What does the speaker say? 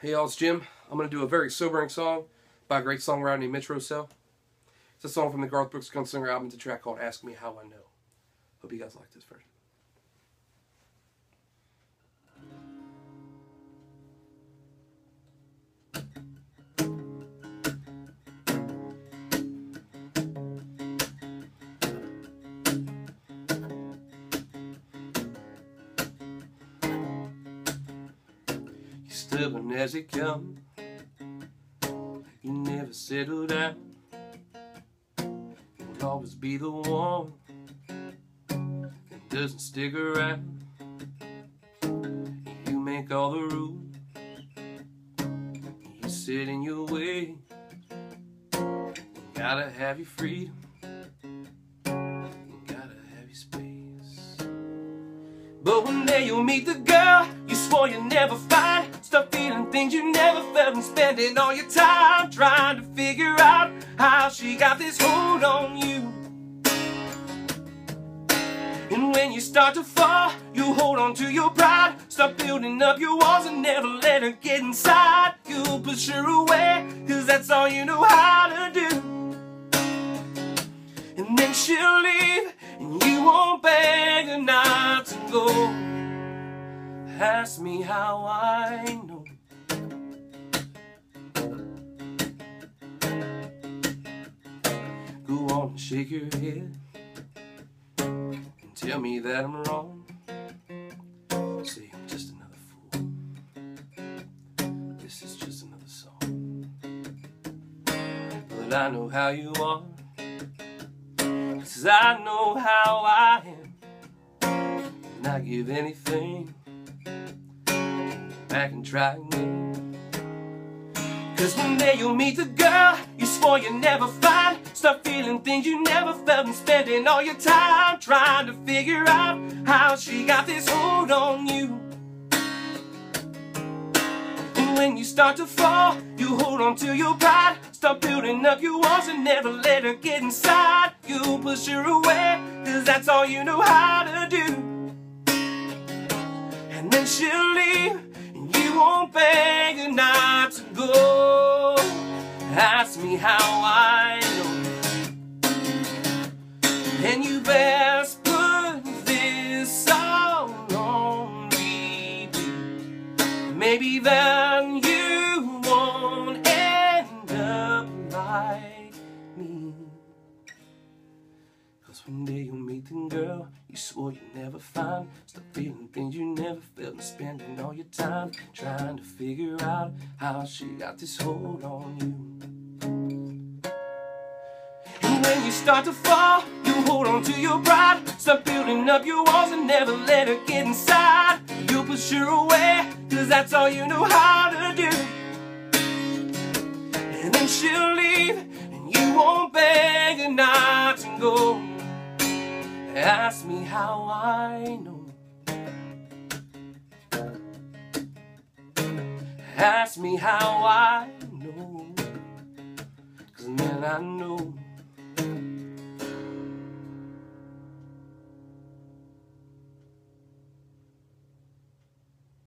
Hey y'all, it's Jim. I'm going to do a very sobering song by a great songwriter named Mitch Rossell. It's a song from the Garth Brooks Gunslinger album. A track called Ask Me How I Know. Hope you guys like this version. Stubborn as it comes. You never settle down. You'll always be the one that doesn't stick around. You make all the rules. You sit in your way. You gotta have your freedom. Gotta have your space. But one day you'll meet the girl swore you'd never find. Start feeling things you never felt and spending all your time trying to figure out how she got this hold on you. And when you start to fall, you hold on to your pride. Start building up your walls and never let her get inside. You push her away, cause that's all you know how to do. And then she'll leave, and you won't beg her not to go. Ask me how I know. Go on and shake your head and tell me that I'm wrong. Say I'm just another fool. This is just another song. But I know how you are. Cause I know how I am. And I give anything back and try again. Cause one day you'll meet the girl you swore you'd never find. Start feeling things you never felt and spending all your time trying to figure out how she got this hold on you. And when you start to fall, you hold on to your pride. Start building up your walls and never let her get inside. You push her away, cause that's all you know how to do. And then she'll leave won't beg not to go. Ask me how I know. And you best put this all on me. Maybe then one day you'll meet the girl you swore you'd never find. Stop feeling things you never felt and spending all your time trying to figure out how she got this hold on you. And when you start to fall, you hold on to your pride. Stop building up your walls and never let her get inside. You push her away, cause that's all you know how to do. And then she'll leave, and you won't beg her not to go. Ask me how I know. Ask me how I know. Cause man, I know.